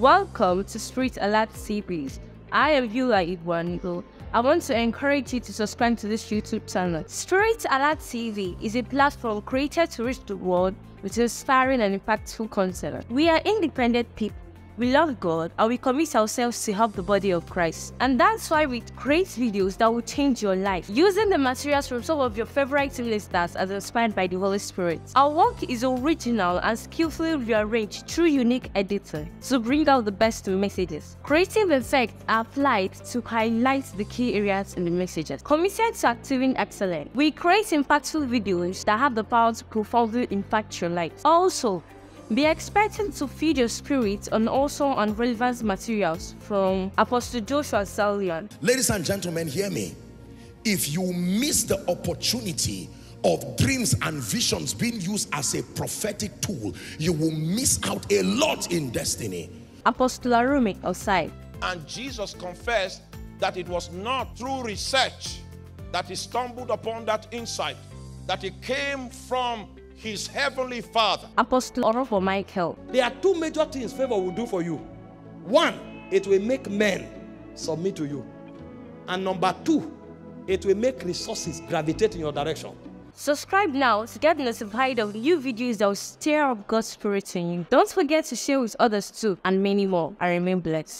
Welcome to Spirit Alert Series. I am Beulah Igboanugo. I want to encourage you to subscribe to this YouTube channel. Spirit Alert TV is a platform created to reach the world with inspiring and impactful content. We are independent people we love God and we commit ourselves to help the body of Christ. And that's why we create videos that will change your life using the materials from some of your favorite ministers as inspired by the Holy Spirit. Our work is original and skillfully rearranged through unique editing to bring out the best messages. Creative effects are applied to highlight the key areas in the messages. Committed to achieving excellence, we create impactful videos that have the power to profoundly impact your life. Also, be expecting to feed your spirit on also on relevant materials from Apostle Joshua Selman. Ladies and gentlemen, hear me. If you miss the opportunity of dreams and visions being used as a prophetic tool, you will miss out a lot in destiny. Apostle Arome Osayi. And Jesus confessed that it was not through research that he stumbled upon that insight, that it came from his heavenly father. Apostle Orokpo Michael. There are two major things favor will do for you. One, it will make men submit to you. And number two, it will make resources gravitate in your direction. Subscribe now to get notified of new videos that will stir up God's spirit in you. Don't forget to share with others too, and many more. I remain blessed.